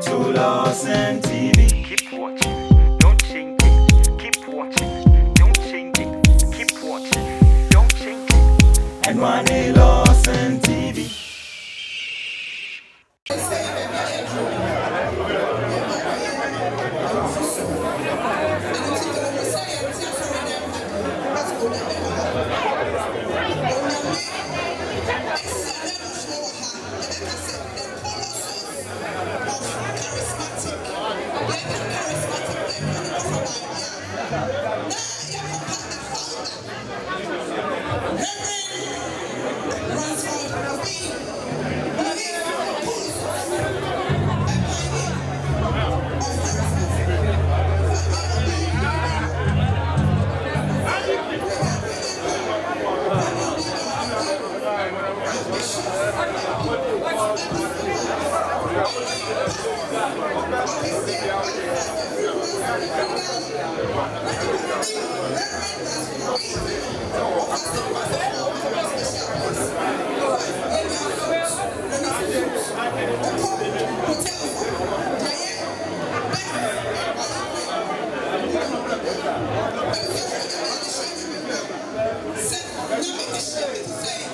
to Lordson TV. Keep watching, don't change it. Keep watching, don't change it. Keep watching, don't change it. And one Say,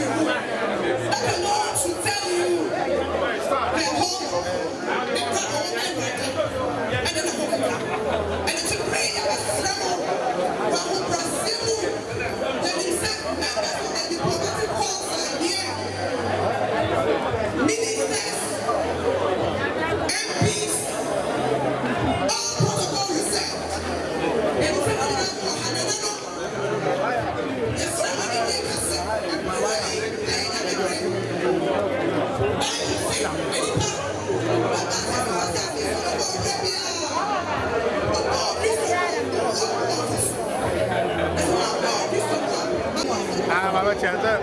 you that the Lord should tell you that hope, that and that hope. Mehmet Yenide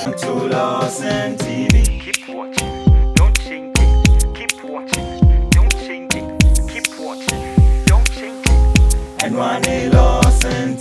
certo. To Lordson TV. Keep watching, don't change it. Keep watching, don't change it. Keep watching, don't change it. And one day Lordson